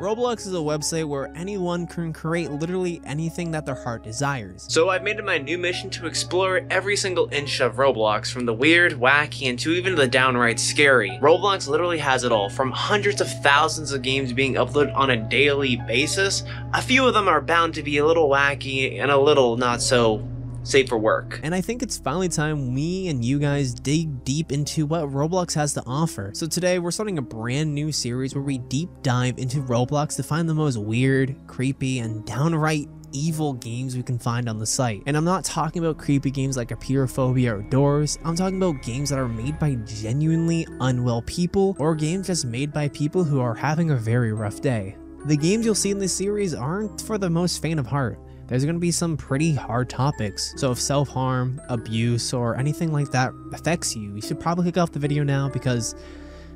Roblox is a website where anyone can create literally anything that their heart desires. So I've made it my new mission to explore every single inch of Roblox, from the weird, wacky, and to even the downright scary. Roblox literally has it all, from hundreds of thousands of games being uploaded on a daily basis. A few of them are bound to be a little wacky and a little not so safe for work. And I think it's finally time me and you guys dig deep into what Roblox has to offer. So today we're starting a brand new series where we deep dive into Roblox to find the most weird, creepy, and downright evil games we can find on the site. And I'm not talking about creepy games like Apeirophobia or Doors, I'm talking about games that are made by genuinely unwell people or games just made by people who are having a very rough day. The games you'll see in this series aren't for the most faint of heart there's going to be some pretty hard topics. So if self-harm, abuse, or anything like that affects you, you should probably click off the video now because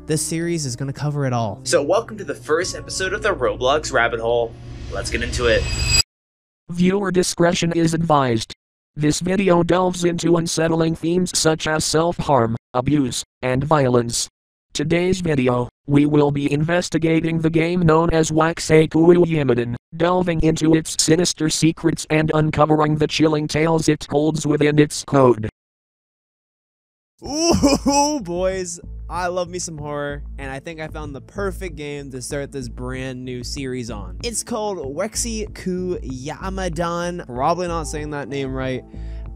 this series is going to cover it all. So welcome to the first episode of the Roblox Rabbit Hole. Let's get into it. Viewer discretion is advised. This video delves into unsettling themes such as self-harm, abuse, and violence. Today's video, we will be investigating the game known as Waksekuru Yimaden, delving into its sinister secrets and uncovering the chilling tales it holds within its code. Ooh, boys, I love me some horror, and I think I found the perfect game to start this brand new series on. It's called Wexy Ku Yamadan. Probably not saying that name right.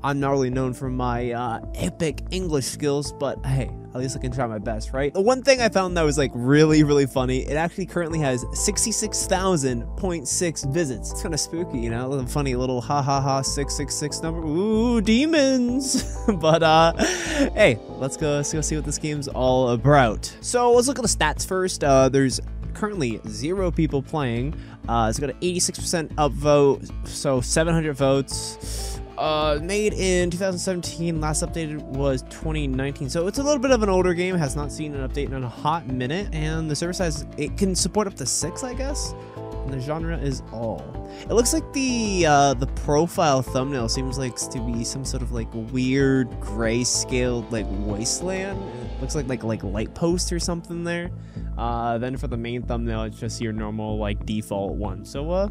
I'm not really known for my uh, epic English skills, but hey, at least I can try my best, right? The one thing I found that was like really, really funny, it actually currently has 66,000.6 visits. It's kind of spooky, you know, a funny little ha ha ha 666 number. Ooh, demons! but uh, hey, let's go, let's go see what this game's all about. So let's look at the stats first. Uh, there's currently zero people playing. Uh, it's got an 86% upvote, so 700 votes. Uh, made in 2017, last updated was 2019, so it's a little bit of an older game, has not seen an update in a hot minute, and the server size, it can support up to six, I guess, and the genre is all. It looks like the, uh, the profile thumbnail seems like to be some sort of, like, weird grayscale, like, wasteland, it looks like, like, like light post or something there. Uh, then for the main thumbnail, it's just your normal, like, default one, so, uh,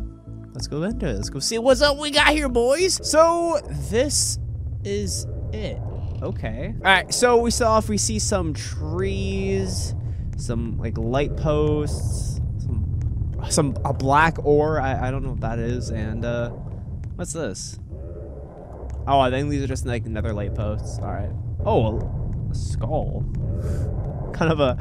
let's go into it. Let's go see what's up we got here, boys. So this is it. Okay. All right. So we saw if we see some trees, some like light posts, some some a black ore. I I don't know what that is. And uh, what's this? Oh, I think these are just like another light posts. All right. Oh, a skull kind of a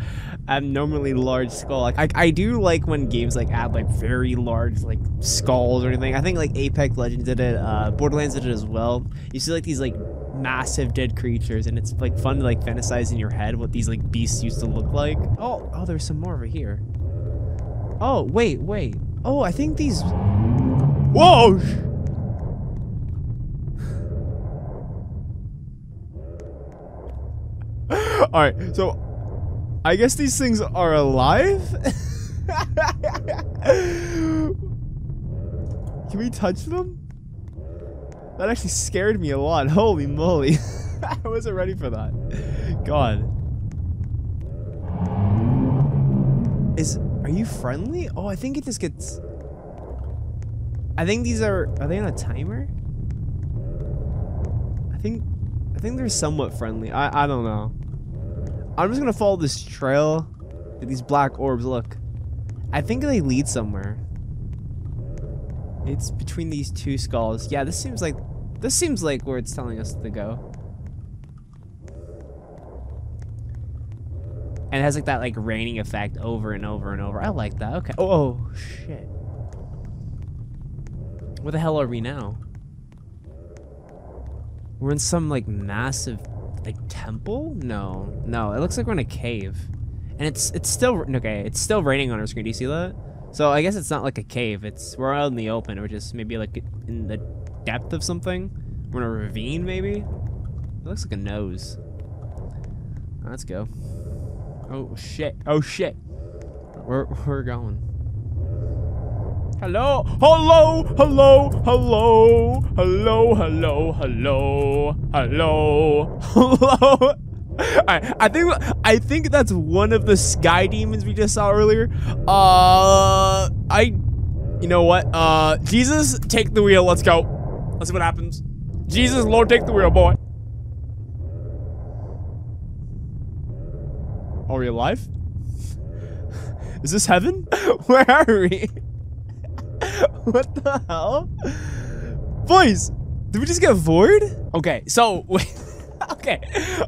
abnormally large skull. Like I, I do like when games like add like very large like skulls or anything. I think like Apex Legends did it, uh, Borderlands did it as well. You see like these like massive dead creatures, and it's like fun to like fantasize in your head what these like beasts used to look like. Oh, oh, there's some more over here. Oh, wait, wait. Oh, I think these. Whoa! All right, so I guess these things are alive? Can we touch them? That actually scared me a lot. Holy moly. I wasn't ready for that. God. Is, are you friendly? Oh, I think it just gets... I think these are, are they on a timer? I think, I think they're somewhat friendly. I, I don't know. I'm just gonna follow this trail. These black orbs, look. I think they lead somewhere. It's between these two skulls. Yeah, this seems like this seems like where it's telling us to go. And it has like that like raining effect over and over and over. I like that. Okay. Oh, oh shit. Where the hell are we now? We're in some like massive like temple? No, no. It looks like we're in a cave, and it's it's still okay. It's still raining on our screen. Do you see that? So I guess it's not like a cave. It's we're out in the open, or just maybe like in the depth of something. We're in a ravine, maybe. It looks like a nose. Let's go. Oh shit! Oh shit! Where we're going? Hello, hello, hello, hello, hello, hello, hello, hello, hello. I, I think I think that's one of the sky demons we just saw earlier. Uh, I, you know what? Uh, Jesus, take the wheel. Let's go. Let's see what happens. Jesus, Lord, take the wheel, boy. Are we alive? Is this heaven? Where are we? what the hell? Boys, did we just get void? Okay, so wait. okay,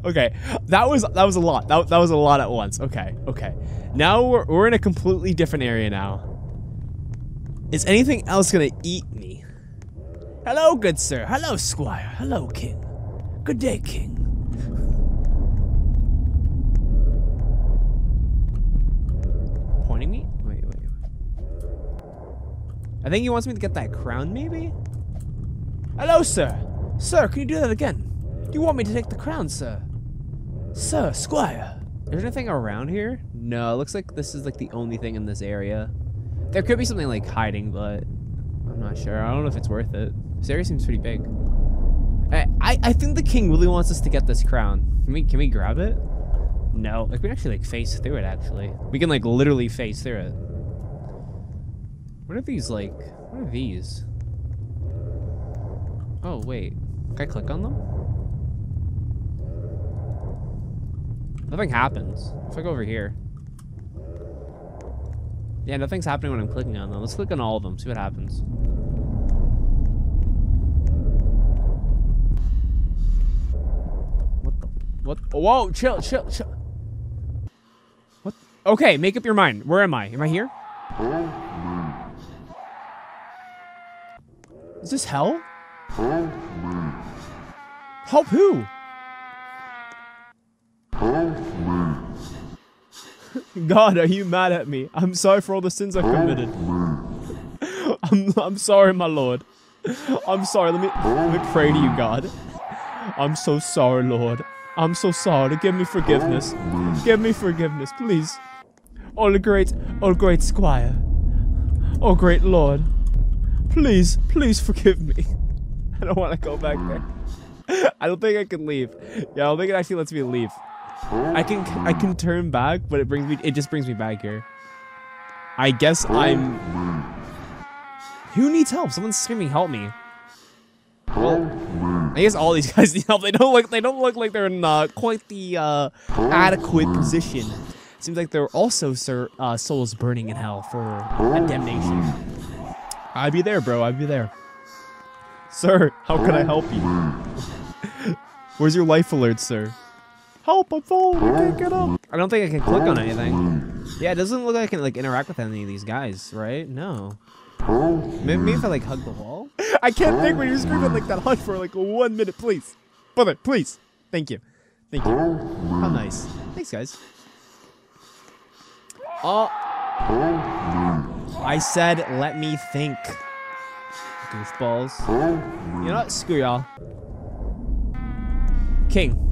okay. That was that was a lot. That, that was a lot at once. Okay, okay. Now we're, we're in a completely different area now. Is anything else gonna eat me? Hello, good sir. Hello, squire. Hello, king. Good day, king. Pointing me? Wait, wait, wait. I think he wants me to get that crown, maybe? Hello, sir. Sir, can you do that again? Do you want me to take the crown, sir? Sir, squire. Is there anything around here? No, it looks like this is like the only thing in this area. There could be something like hiding, but I'm not sure. I don't know if it's worth it. This area seems pretty big. I, I, I think the king really wants us to get this crown. Can we can we grab it? No, like we can actually like face through it. Actually, we can like literally face through it. What are these like? What are these? Oh wait, can I click on them? Nothing happens. If I go over here. Yeah, nothing's happening when I'm clicking on them. Let's click on all of them, see what happens. What the? What? Whoa, chill, chill, chill. What? Okay, make up your mind. Where am I? Am I here? Is this hell? Help me. Help who? Help me. God, are you mad at me? I'm sorry for all the sins I've committed. I'm, I'm sorry, my Lord. I'm sorry. Let me, let me pray to you, God. I'm so sorry, Lord. I'm so sorry. Give me forgiveness. Give me forgiveness, please. Oh, great, oh, great squire. Oh, great Lord. Please, please forgive me. I don't want to go back there. I don't think I can leave. Yeah, I don't think it actually lets me leave. I can I can turn back, but it brings me it just brings me back here. I guess I'm Who needs help? Someone's screaming help me. Well, I guess all these guys need help. They don't look they don't look like they're in uh, quite the uh, adequate position. Seems like they're also sir, uh, souls burning in hell for a damnation. I'd be there, bro. I'd be there. Sir, how can I help you? Where's your life alert, sir? Help, I'm falling, I can't get up. I don't think I can click on anything. Yeah, it doesn't look like I can like interact with any of these guys, right? No. Maybe, if I like hug the wall? I can't think when you're screaming like that hush for like one minute, please. Brother, please. Thank you. Thank you. How nice. Thanks, guys. Oh. I said, let me think. Goofballs. You know what? Screw y'all. King.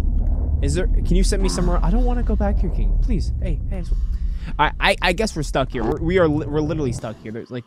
Is there? Can you send me somewhere? I don't want to go back here, King. Please. Hey, hey. I, I, I guess we're stuck here. We're, we are, li we're literally stuck here. There's like,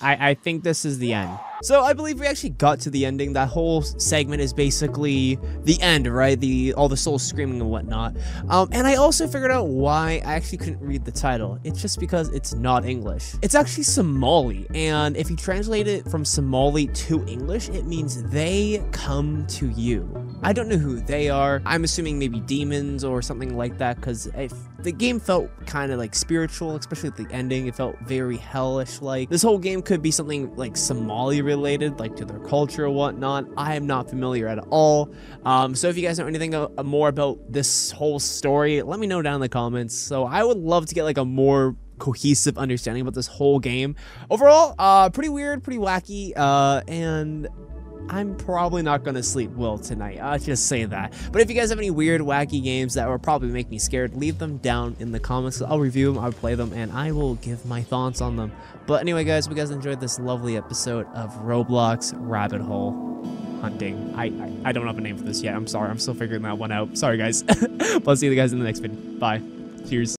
I, I think this is the end. So I believe we actually got to the ending. That whole segment is basically the end, right? The all the souls screaming and whatnot. Um, and I also figured out why I actually couldn't read the title. It's just because it's not English. It's actually Somali, and if you translate it from Somali to English, it means they come to you. I don't know who they are. I'm assuming maybe demons or something like that, because if the game felt kind of like spiritual, especially at the ending. It felt very hellish like. This whole game could be something like Somali related, like to their culture or whatnot. I am not familiar at all. Um, so if you guys know anything more about this whole story, let me know down in the comments. So I would love to get like a more cohesive understanding about this whole game. Overall, uh, pretty weird, pretty wacky, uh, and I'm probably not going to sleep well tonight. I'll just say that. But if you guys have any weird, wacky games that will probably make me scared, leave them down in the comments. I'll review them, I'll play them, and I will give my thoughts on them. But anyway, guys, we guys enjoyed this lovely episode of Roblox Rabbit Hole Hunting. I, I, I don't have a name for this yet. I'm sorry. I'm still figuring that one out. Sorry, guys. but I'll see you guys in the next video. Bye. Cheers.